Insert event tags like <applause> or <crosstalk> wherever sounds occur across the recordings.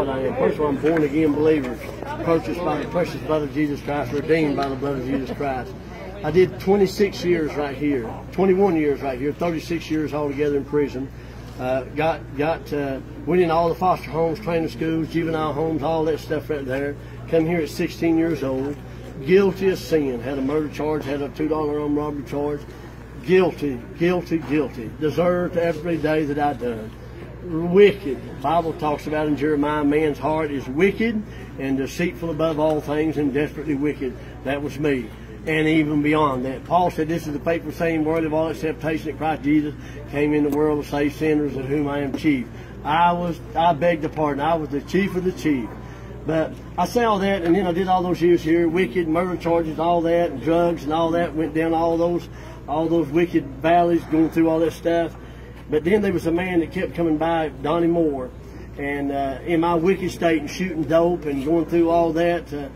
what I am. First of all, I'm born again believer, purchased by the precious blood of Jesus Christ, redeemed by the blood of Jesus Christ. I did 26 years right here, 21 years right here, 36 years altogether in prison. Uh, got got uh, went in all the foster homes, training schools, juvenile homes, all that stuff right there. Come here at 16 years old, guilty of sin. Had a murder charge, had a two dollar armed robbery charge. Guilty, guilty, guilty. Deserved every day that I done. Wicked. The Bible talks about in Jeremiah, man's heart is wicked and deceitful above all things and desperately wicked. That was me and even beyond that. Paul said, This is the faithful saying, worthy of all acceptation that Christ Jesus came in the world to save sinners, of whom I am chief. I was, I beg the pardon, I was the chief of the chief. But I say all that, and then I did all those years here, wicked murder charges, all that, and drugs and all that, went down all those, all those wicked valleys, going through all that stuff. But then there was a man that kept coming by, Donnie Moore, and uh, in my wicked state and shooting dope and going through all that, uh,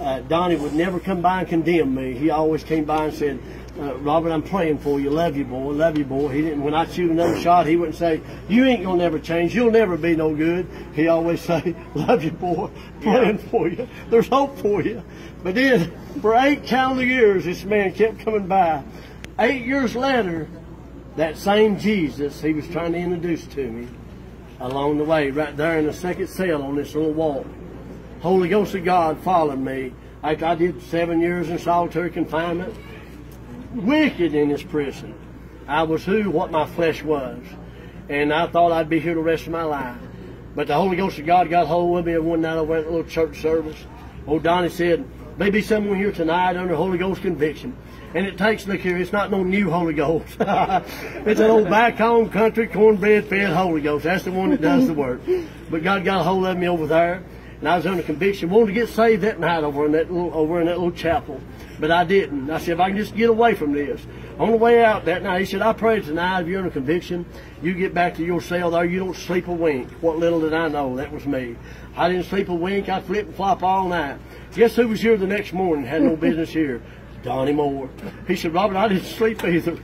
uh, Donnie would never come by and condemn me. He always came by and said, uh, Robert, I'm praying for you. Love you, boy. Love you, boy. He didn't. When I shoot another shot, he wouldn't say, "You ain't gonna never change. You'll never be no good." He always <laughs> say, "Love you, boy. Praying yeah. for you. There's hope for you." But then, for eight calendar years, this man kept coming by. Eight years later, that same Jesus he was trying to introduce to me along the way, right there in the second cell on this little wall. Holy Ghost of God followed me. I, I did seven years in solitary confinement. Wicked in this prison. I was who, what my flesh was. And I thought I'd be here the rest of my life. But the Holy Ghost of God got hold of me one night went to a little church service. Old Donnie said, maybe someone here tonight under Holy Ghost conviction. And it takes, look here, it's not no new Holy Ghost. <laughs> it's an old back home country cornbread fed Holy Ghost. That's the one that does the work. But God got a hold of me over there and I was under conviction, wanted to get saved that night over in that little over in that little chapel, but I didn't. I said, if I can just get away from this. On the way out that night, he said, I pray tonight, if you're under conviction, you get back to your cell there, you don't sleep a wink. What little did I know, that was me. I didn't sleep a wink, I flip and flop all night. Guess who was here the next morning, had no business here? Donnie Moore. He said, Robert, I didn't sleep either.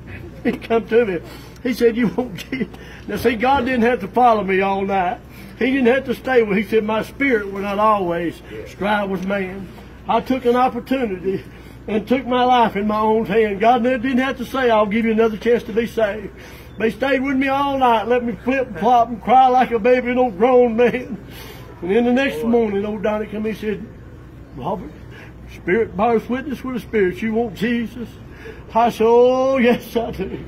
<laughs> he come to me. He said, you won't <laughs> get... Now see, God didn't have to follow me all night. He didn't have to stay with. He said, "My spirit will not always strive with man." I took an opportunity and took my life in my own hand. God didn't have to say, "I'll give you another chance to be saved." They stayed with me all night, let me flip and flop and cry like a baby, an old grown man. And then the next morning, old Donnie come and said, Robert, Spirit bears witness with the Spirit. You want Jesus? I said, oh, yes, I do.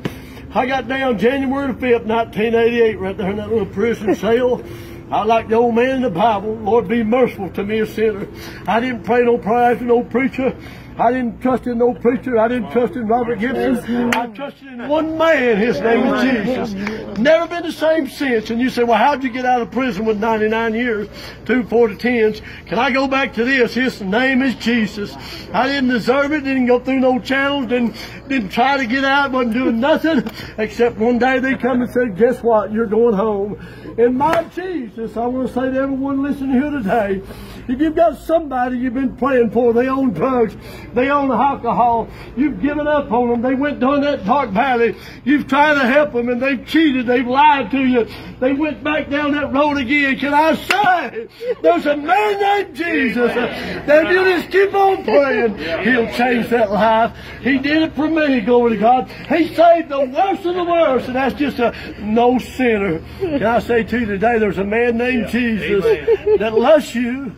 I got down January the 5th, 1988, right there in that little prison cell. I like the old man in the Bible. Lord, be merciful to me, a sinner. I didn't pray no prayer to no preacher. I didn't trust in no preacher. I didn't trust in Robert Gibson. I trusted in one man. His name is Jesus. Never been the same since. And you say, well, how'd you get out of prison with 99 years, two 40 tens? Can I go back to this? His name is Jesus. I didn't deserve it. Didn't go through no channels. Didn't, didn't try to get out. Wasn't doing nothing. Except one day they come and said, guess what? You're going home. And my Jesus, I want to say to everyone listening here today, if you've got somebody you've been praying for, they own drugs, they own alcohol, you've given up on them, they went down that dark valley, you've tried to help them and they've cheated, they've lied to you, they went back down that road again. Can I say, there's a man named Jesus that if you just keep on praying, he'll change that life. He did it for me, glory to God. He saved the worst of the worst, and that's just a no sinner. Can I say to you today, there's a man named Jesus that loves you.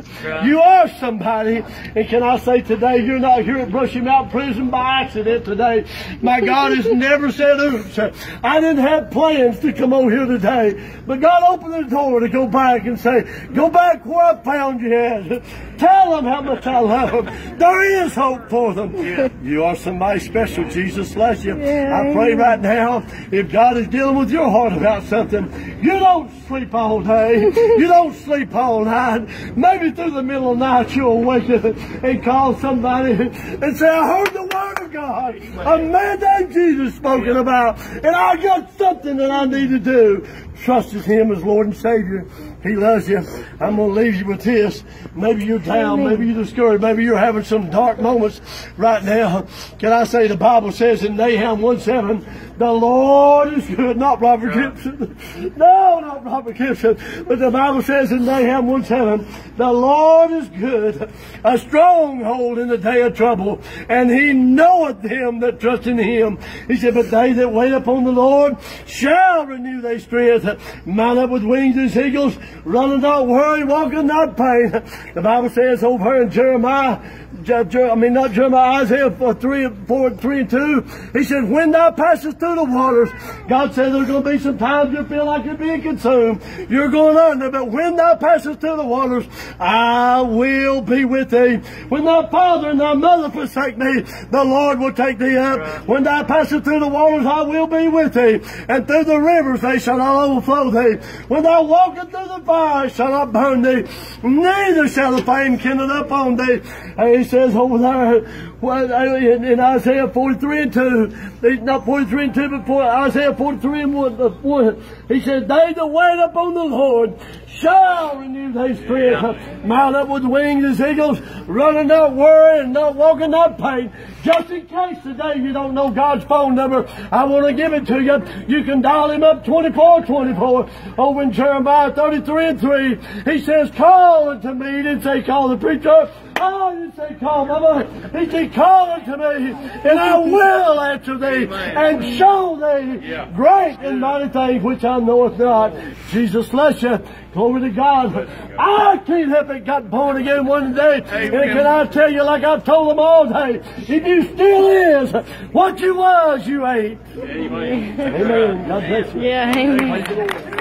You are somebody. And can I say today, you're not here at Brushy Mountain Prison by accident today. My God has <laughs> never said oops. I didn't have plans to come over here today. But God opened the door to go back and say, go back where I found you at. Tell them how much I love them. There is hope for them. Yeah. <laughs> You are somebody special. Jesus bless you. Yeah. I pray right now, if God is dealing with your heart about something, you don't sleep all day. <laughs> You don't sleep all night. Maybe through the middle of the night you'll wake up and call somebody <laughs> and say, I heard the word of God. A man named Jesus spoken about. And I got something that I need to do. Trust Him as Lord and Savior. He loves you. I'm going to leave you with this. Maybe you're down. Maybe you're discouraged. Maybe you're having some dark moments right now. Can I say the Bible says in Nahum 1 7, the Lord is good. Not Robert Gibson. <laughs> No, not Robert Gibson. But the Bible says in Nahum 1 7, the Lord is good, a stronghold in the day of trouble, and he knoweth them that trust in him. He said, But they that wait upon the Lord shall renew their strength, mount up with wings as eagles, run and not worry, walking not pain. The Bible says over here in Jeremiah I mean, not Jeremiah, Isaiah 3, 4, 3 and 2. He said, when thou passest through the waters, God said there's going to be some times you feel like you're being consumed. You're going under, but when thou passest through the waters, I will be with thee. When thy father and thy mother forsake me, the Lord will take thee up. When thou passest through the waters, I will be with thee. And through the rivers, they shall not overflow thee. When thou walkest through the fire, shall not burn thee. Neither shall the flame kindle up on thee. And he says over there in, Isaiah 43 and 2, not 43 and 2, but Isaiah 43 and 1, uh, 1, he said, They that wait upon the Lord shall renew their strength. Yeah. Mount up with wings as eagles, running not worrying, not walking not pain. Just in case today you don't know God's phone number, I want to give it to you. You can dial him up 2424 over in Jeremiah 33 and 3. He says, call unto me. He didn't say call the preacher. Oh, you say, call, mama. He said, call unto me, and I will answer thee, and show thee great and mighty things which I knoweth not. Jesus bless you. Glory to God. I can't help it. Got born again one day. And can I tell you, like I've told them all day, if you still is what you was, you ain't. Amen. Amen. God bless you. Yeah, amen.